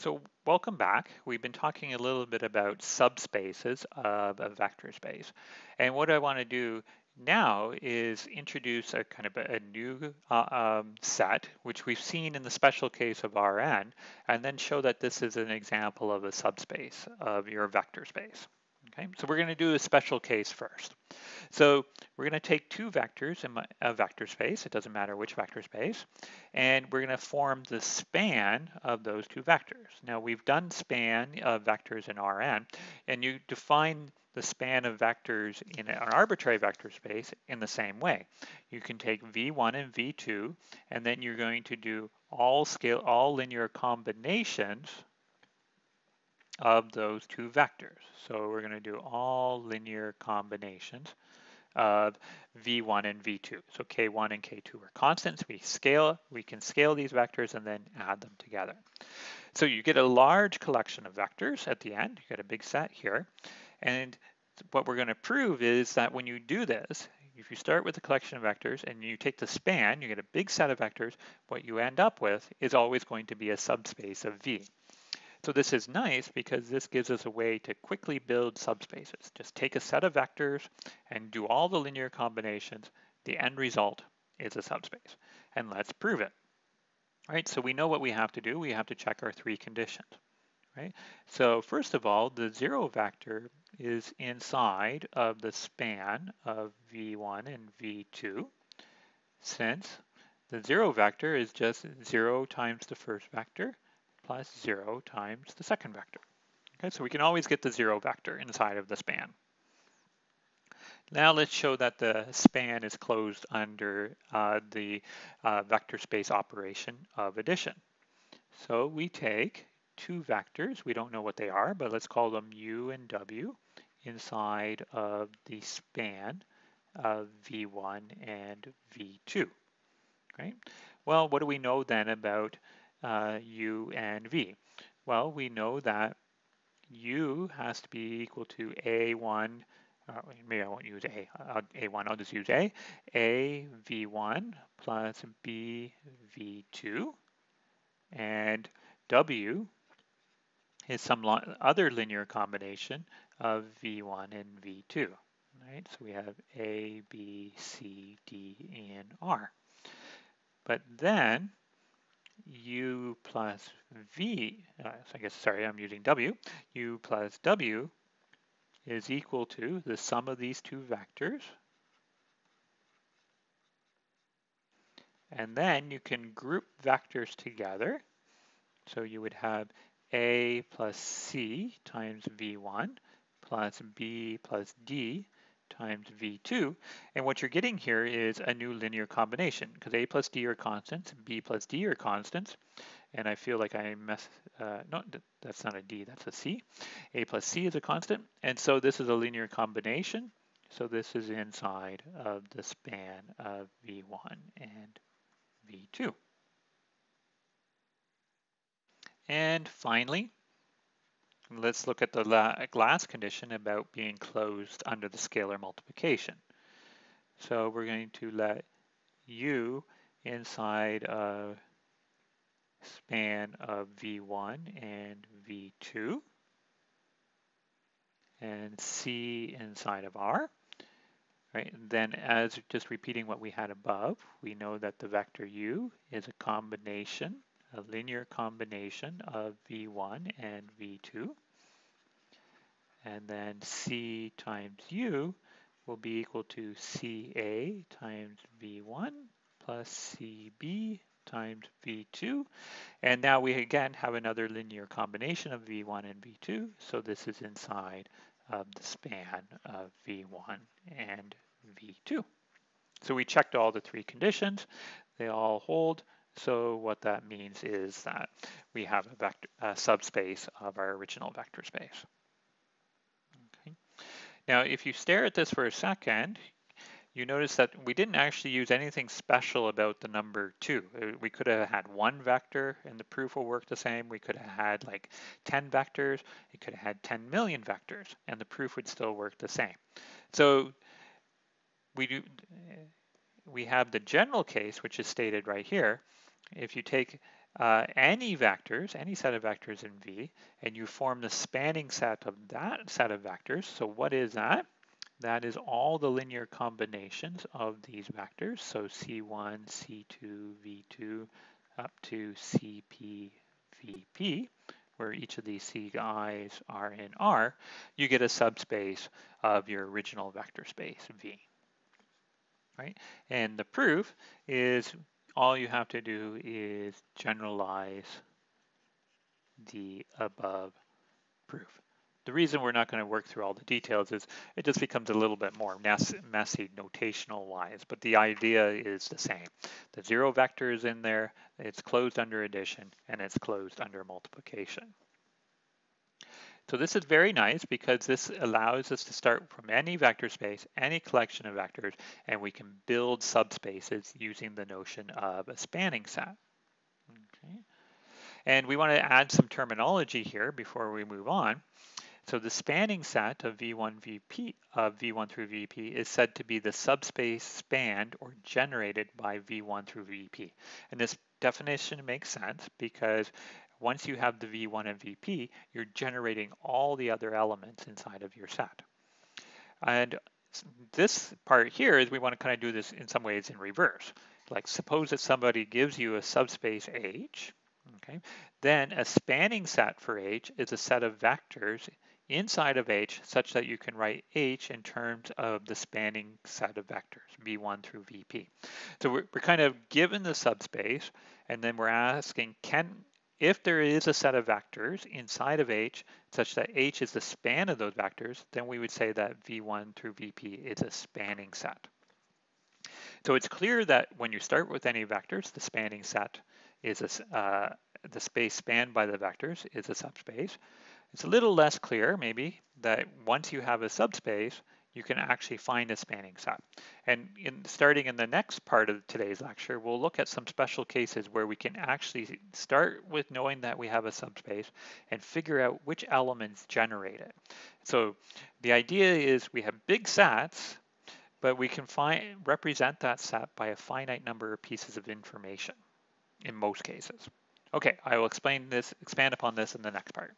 So welcome back. We've been talking a little bit about subspaces of a vector space. And what I want to do now is introduce a kind of a, new uh, um, set, which we've seen in the special case of Rn, and then show that this is an example of a subspace of your vector space. Okay, so we're going to do a special case first. So we're going to take two vectors in a vector space, it doesn't matter which vector space, and we're going to form the span of those two vectors. Now we've done span of vectors in Rn, and you define the span of vectors in an arbitrary vector space in the same way. You can take V1 and V2, and then you're going to do all scale, all linear combinations of those two vectors. So we're going to do all linear combinations of v1 and v2. So k1 and k2 are constants. We scale, we can scale these vectors and then add them together. So you get a large collection of vectors at the end. You get a big set here. And what we're going to prove is that when you do this, if you start with a collection of vectors and you take the span, you get a big set of vectors, what you end up with is always going to be a subspace of V. So this is nice because this gives us a way to quickly build subspaces. Just take a set of vectors and do all the linear combinations. The end result is a subspace. And let's prove it. All right, so we know what we have to do. We have to check our three conditions. Right? So first of all, the zero vector is inside of the span of v1 and v2 since the zero vector is just zero times the first vector plus 0 times the second vector. Okay, so we can always get the 0 vector inside of the span. Now let's show that the span is closed under uh, the uh, vector space operation of addition. So we take two vectors, we don't know what they are, but let's call them u and w inside of the span of v1 and v2. Right? Well, what do we know then about uh, u and v? Well, we know that u has to be equal to a1, uh, maybe I won't use a, uh, a1, I'll just use a, a v1 plus b v2, and w is some other linear combination of v1 and v2. Right, so we have a, b, c, d, and r. But then u plus v, uh, I guess, sorry, I'm using w, u plus w is equal to the sum of these two vectors. And then you can group vectors together. So you would have a plus c times v1 plus b plus d times v2. And what you're getting here is a new linear combination because a plus d are constants, b plus d are constants. And I feel like I mess, uh, no, that's not a d, that's a c. a plus c is a constant. And so this is a linear combination. So this is inside of the span of v1 and v2. And finally, Let's look at the last condition about being closed under the scalar multiplication. So we're going to let u inside a span of v1 and v2 and c inside of r. Right, and then as just repeating what we had above, we know that the vector u is a combination a linear combination of V1 and V2. And then C times U will be equal to CA times V1 plus CB times V2. And now we again have another linear combination of V1 and V2. So this is inside of the span of V1 and V2. So we checked all the three conditions. They all hold. So what that means is that we have a, vector, a subspace of our original vector space. Okay. Now, if you stare at this for a second, you notice that we didn't actually use anything special about the number two. Uh, we could have had one vector and the proof will work the same. We could have had like 10 vectors. It could have had 10 million vectors and the proof would still work the same. So we do, we have the general case, which is stated right here, if you take uh, any vectors, any set of vectors in V, and you form the spanning set of that set of vectors. So what is that? That is all the linear combinations of these vectors. So C1, C2, V2, up to CP, VP, where each of these Ci's are in R, you get a subspace of your original vector space V. Right? And the proof is all you have to do is generalize the above proof. The reason we're not going to work through all the details is it just becomes a little bit more messy notational wise, but the idea is the same. The zero vector is in there, it's closed under addition, and it's closed under multiplication. So this is very nice because this allows us to start from any vector space, any collection of vectors, and we can build subspaces using the notion of a spanning set. Okay. And we want to add some terminology here before we move on. So the spanning set of V1 VP of V1 through VP is said to be the subspace spanned or generated by V1 through VP. And this definition makes sense because once you have the V1 and VP, you're generating all the other elements inside of your set. And this part here is we want to kind of do this in some ways in reverse. Like suppose that somebody gives you a subspace H, okay, then a spanning set for H is a set of vectors inside of H such that you can write H in terms of the spanning set of vectors, V1 through VP. So we're, we're kind of given the subspace and then we're asking, can if there is a set of vectors inside of H such that H is the span of those vectors, then we would say that V1 through VP is a spanning set. So it's clear that when you start with any vectors, the spanning set is a, uh, the space spanned by the vectors is a subspace. It's a little less clear maybe that once you have a subspace, you can actually find a spanning set. And in starting in the next part of today's lecture, we'll look at some special cases where we can actually start with knowing that we have a subspace and figure out which elements generate it. So the idea is we have big sets, but we can find represent that set by a finite number of pieces of information in most cases. Okay, I will explain this, expand upon this in the next part.